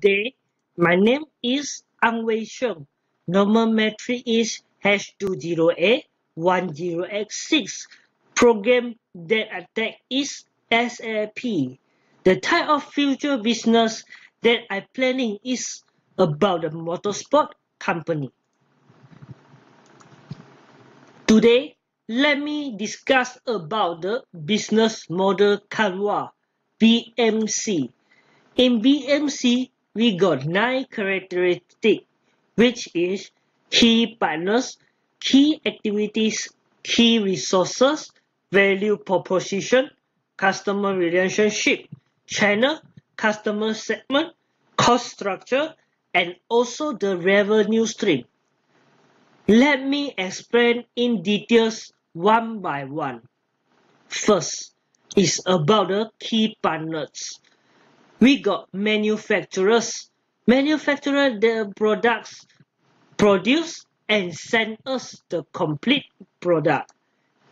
day. My name is Ang Wei Sheng. Normal metric is H20A1086. Program that attack is SAP. The type of future business that I planning is about the motorsport company. Today, let me discuss about the business model Canva, BMC. In BMC, we got nine characteristics, which is key partners, key activities, key resources, value proposition, customer relationship, channel, customer segment, cost structure, and also the revenue stream. Let me explain in details one by one. First is about the key partners. We got manufacturers. Manufacturer the products produce and send us the complete product.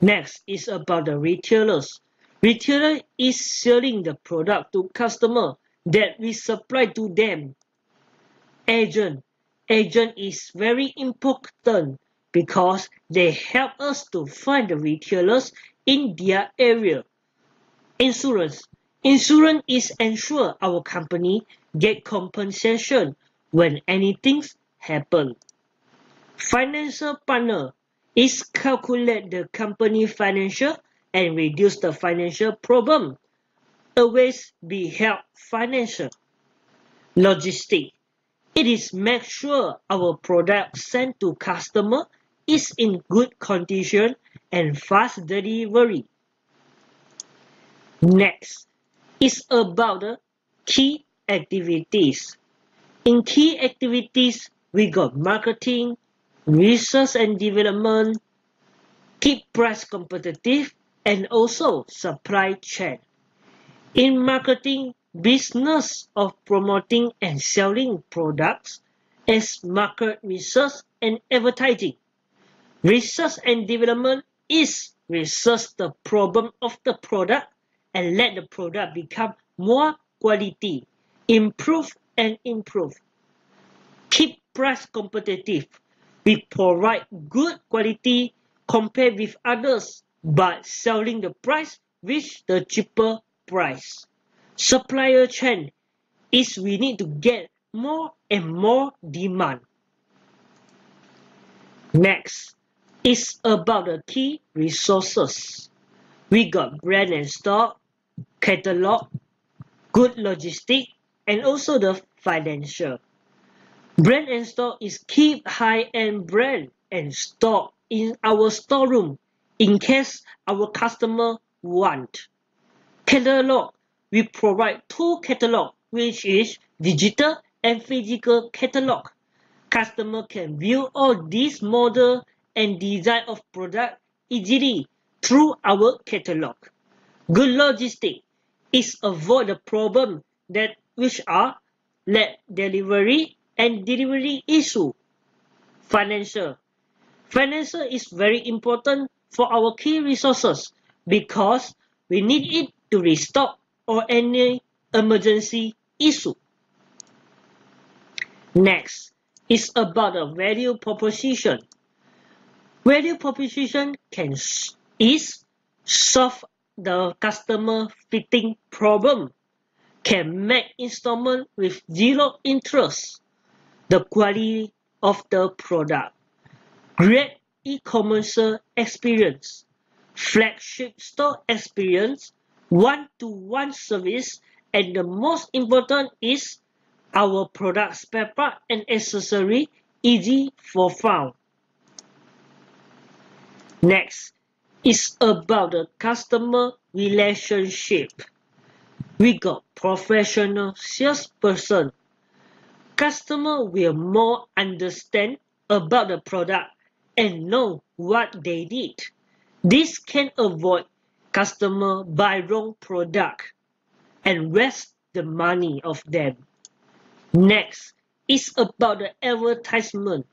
Next is about the retailers. Retailer is selling the product to customer that we supply to them. Agent. Agent is very important because they help us to find the retailers in their area. Insurance. Insurance is ensure our company get compensation when anything happen. Financial partner is calculate the company financial and reduce the financial problem. Always be help financial. Logistic. It is make sure our product sent to customer is in good condition and fast delivery. Next is about the key activities. In key activities, we got marketing, research and development, keep price competitive, and also supply chain. In marketing, business of promoting and selling products as market research and advertising. Research and development is research the problem of the product and let the product become more quality, improve and improve. Keep price competitive. We provide good quality compared with others but selling the price with the cheaper price. Supplier chain is we need to get more and more demand. Next is about the key resources. We got brand and stock, catalog, good logistic, and also the financial. Brand and stock is keep high-end brand and stock in our storeroom in case our customer want. Catalog, we provide two catalog which is digital and physical catalog. Customer can view all these model and design of product easily through our catalog. Good logistic is avoid the problem that which are late delivery and delivery issue. Financial. Financial is very important for our key resources because we need it to restock or any emergency issue. Next is about the value proposition. Value proposition can is solve the customer fitting problem, can make installment with zero interest, the quality of the product, great e-commerce experience, flagship store experience, one-to-one -one service, and the most important is our product spare part and accessory easy for found. Next is about the customer relationship. We got professional salesperson. Customer will more understand about the product and know what they need. This can avoid customer buy wrong product and waste the money of them. Next is about the advertisement.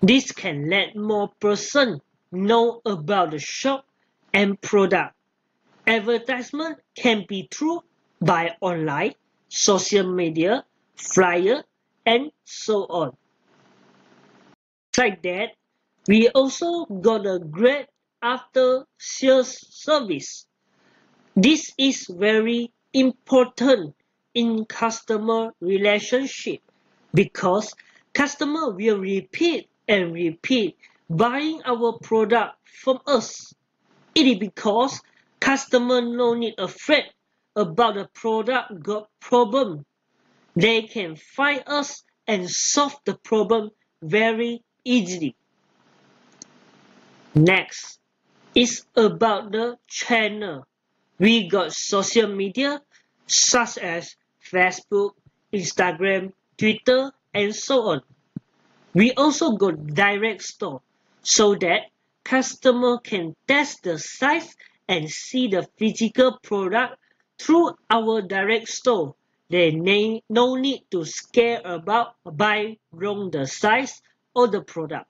This can let more person know about the shop and product. Advertisement can be through by online, social media, flyer, and so on. Besides that, we also got a great after sales service. This is very important in customer relationship because customer will repeat and repeat buying our product from us. It is because customer no need afraid about the product got problem. They can find us and solve the problem very easily. Next is about the channel. We got social media such as Facebook, Instagram, Twitter, and so on. We also got direct store so that customer can test the size and see the physical product through our direct store. They need no need to scare about buy wrong the size or the product.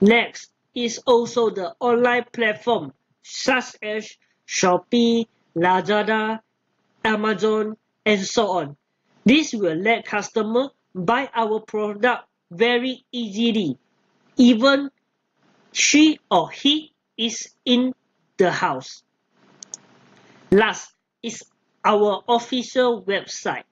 Next is also the online platform such as Shopee, Lazada, Amazon, and so on. This will let customer buy our product very easily, even she or he is in the house. Last is our official website.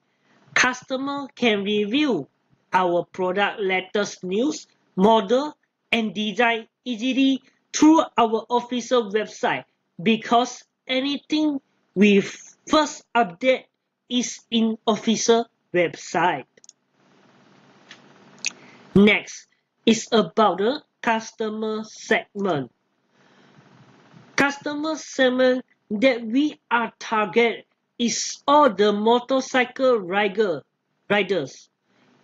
Customer can review our product latest news, model, and design easily through our official website because anything we first update is in official website. Next is about the customer segment. Customer segment that we are target is all the motorcycle rider, riders,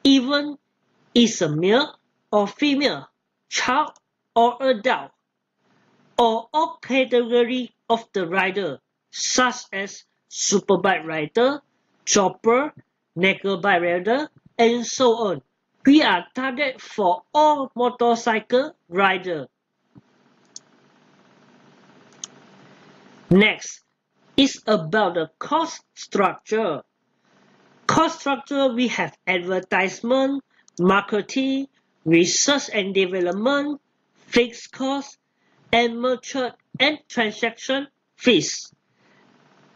even is a male or female, child or adult, or all category of the rider, such as superbike rider, chopper, naked bike rider, and so on. We are target for all motorcycle rider. Next is about the cost structure. Cost structure we have advertisement, marketing, research and development, fixed cost, and merchant and transaction fees.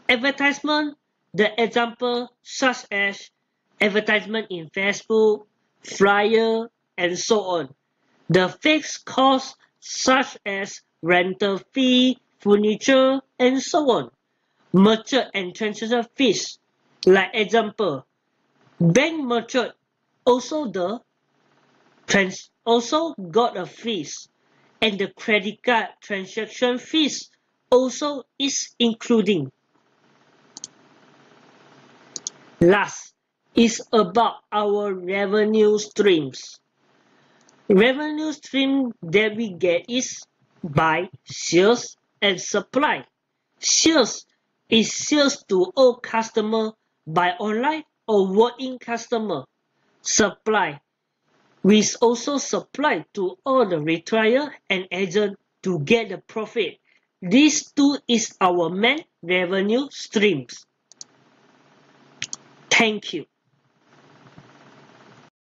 Advertisement, the example such as advertisement in Facebook, flyer, and so on. The fixed costs such as rental fee, furniture, and so on. Merchant and transaction fees, like example, bank merchant also the trans also got a fees, and the credit card transaction fees also is including. Last, is about our revenue streams. Revenue stream that we get is by sales and supply. Sales is sales to all customer by online or walk-in customer. Supply. We also supply to all the retailer and agent to get the profit. These two is our main revenue streams. Thank you.